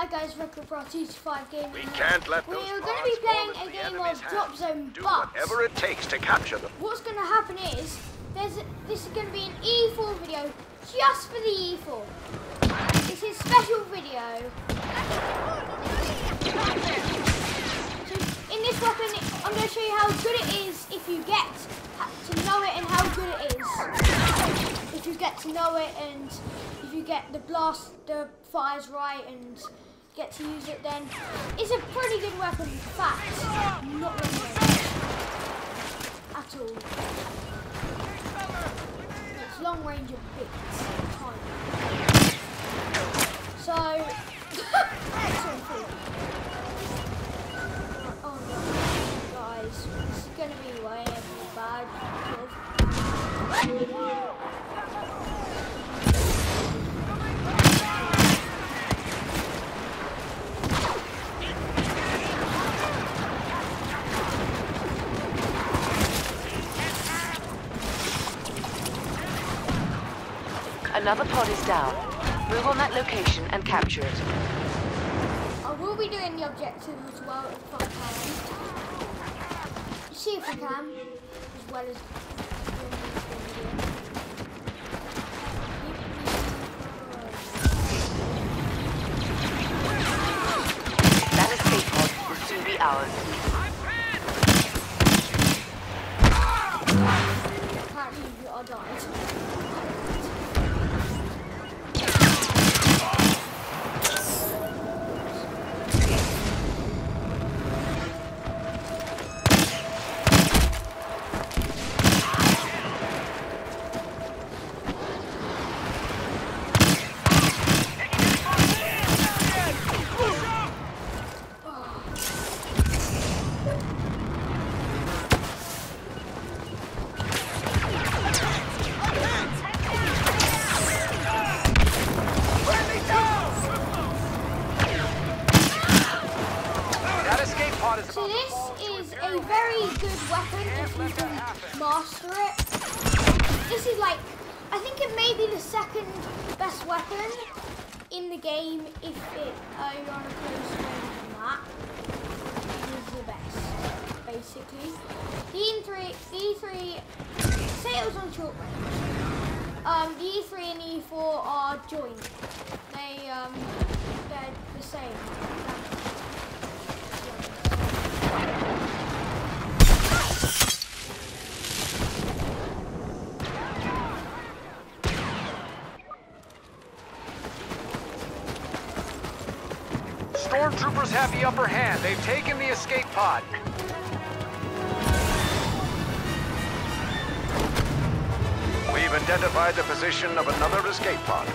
Hi guys, RedCupra 225 Gaming. We can't let We're going to be playing a game of Drop. Zone, Do but whatever it takes to capture them. what's going to happen is there's a, this is going to be an EE4 video just for the EE4. It's a special video. So in this weapon, I'm going to show you how good it is if you get to know it and how good it is. If you get to know it and if you get the blast, the fires right and get to use it, then it's a pretty good weapon. Fact, not range at all. It's long range of bits. So, sorry, food. Oh no, guys, this is gonna be way bad. Another pod is down. Move on that location and capture it. I will be doing the objective as well if I can. See if I can, as well as doing this video. That escape pod will soon be ours. Apparently, I died. Weapon in the game if it uh, you're on a close range map. It is the best, basically. The EE3, the EE3, say it was on short range. Um, the EE3 and EE4 are joint. They um, they're the same. Stormtroopers have the upper hand. They've taken the escape pod. We've identified the position of another escape pod.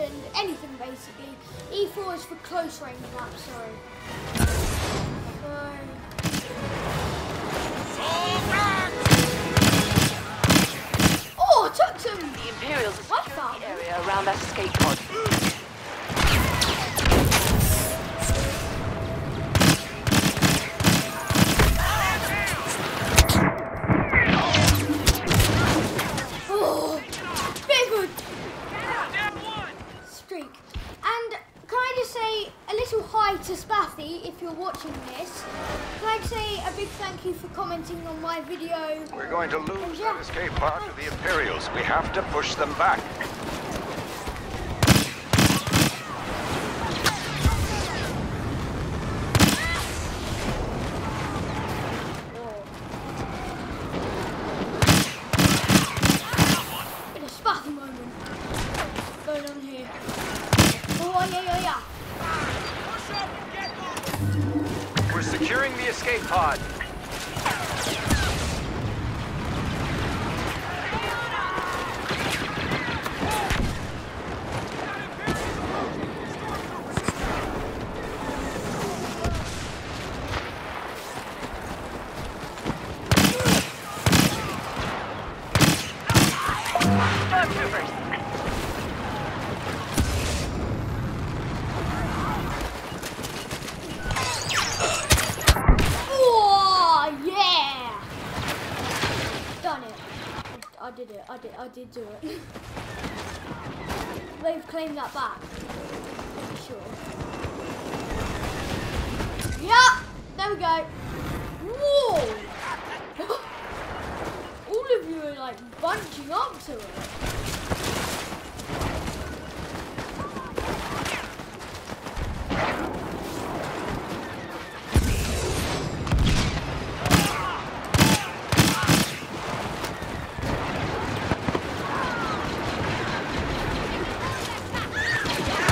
And anything basically. EE4 is for close range maps. Sorry. So. Oh, I took some. The Imperials securing the? the area around that escape pod. To lose that escape pod to the Imperials. We have to push them back. Did it. I did. I did do it. They've claimed that back. For sure. Yeah. There we go. Whoa. All of you are like bunching up to it.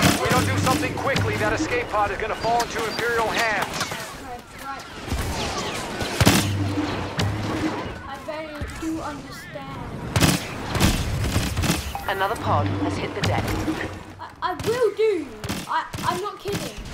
If we don't do something quickly, that escape pod is gonna fall into Imperial hands. I very do understand. Another pod has hit the deck. I, I will do. I, I'm not kidding.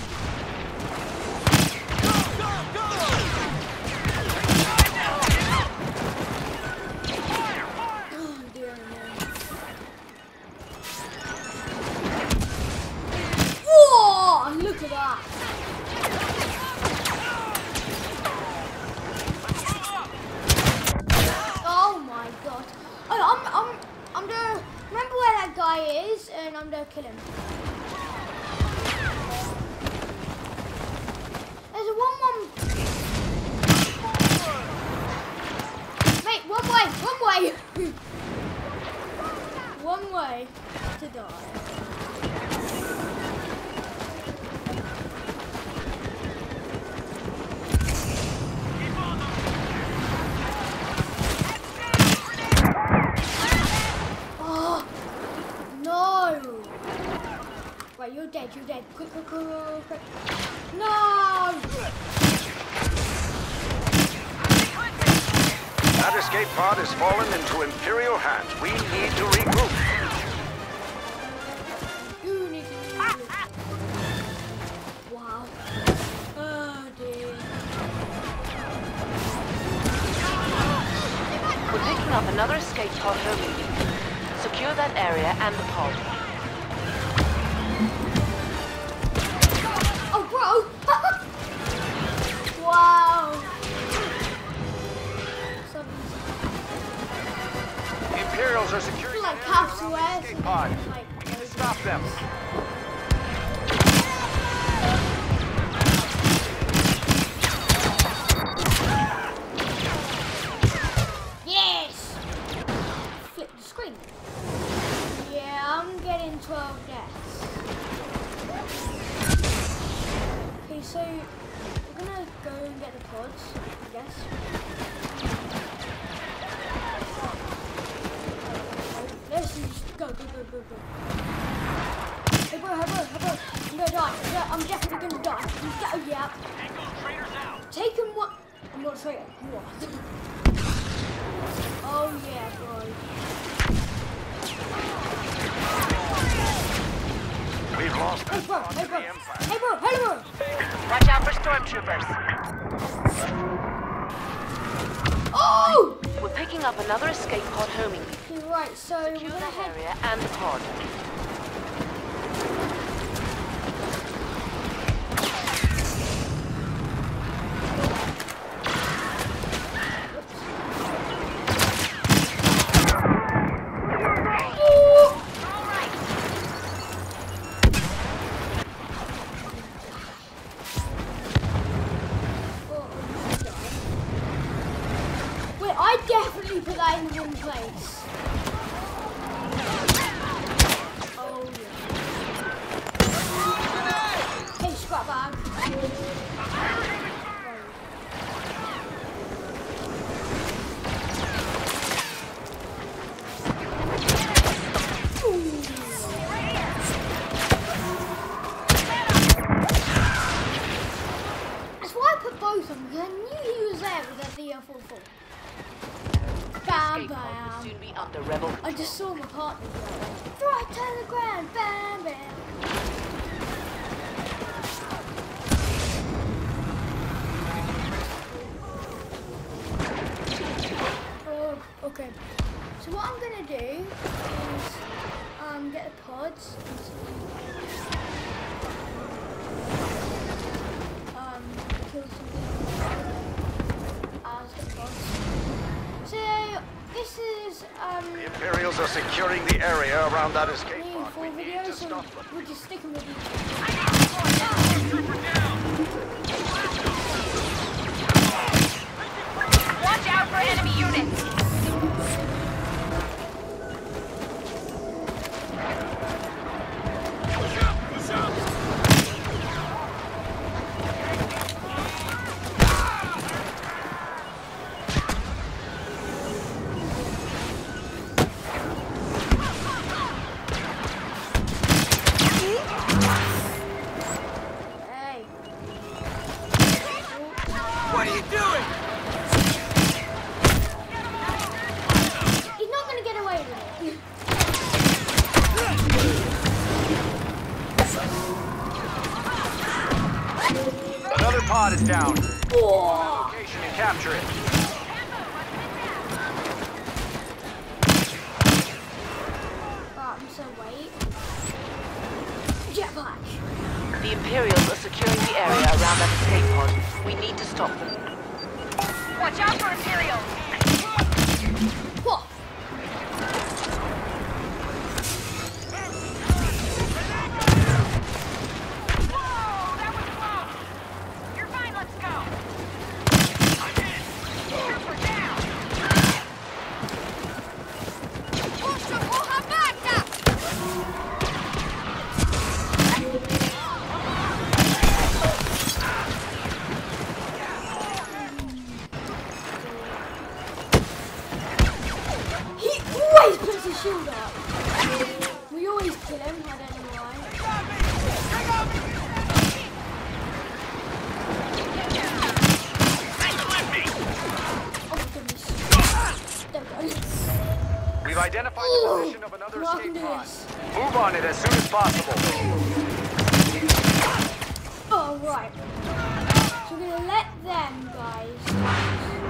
Right, you're dead. You're dead. Quick, quick, quick, quick, quick. No! That escape pod has fallen into Imperial hands. We need to regroup. You need to leave. Wow. Oh dear. We're picking up another escape pod homing. Secure that area and the pod. Wow. Imperials are securing like the area around capsule the air. escape pod. Like, We need to stop them. Get the pods, I guess. Let's just go, go, go, go, go. Hey bro, hey bro, hey bro, I'm gonna die. Yeah, I'm definitely gonna die. Go, yeah. Take him what? I'm not a traitor. You are. Oh yeah, bro. We've lost Hey bro, hey bro, hey bro, hey bro. Watch out for stormtroopers. Oh! We're picking up another escape pod homing. Right, so we're Secure head. area and the pod. Bam, Escape pod will bam. soon be under rebel I just saw my partner go. Throw it to the ground, bam, bam. Oh, okay. So what I'm gonna do is um get the pods and um kill some people as the pods. So this is um The securing the area around that escape Me pod. We need to stop them. We're just sticking with you. Watch out for enemy units! Another pod is down. Oh. Location and capture it. Right, I'm so wait. Jetpack. The Imperials are securing the area around that escape pod. We need to stop them. Watch out for Imperials! His shield up. We always kill him, I don't know why. Oh goodness. There we go. We've identified the Oh, position of another escape pod. Move on it as soon as possible. Oh, right. So we're gonna let them, guys.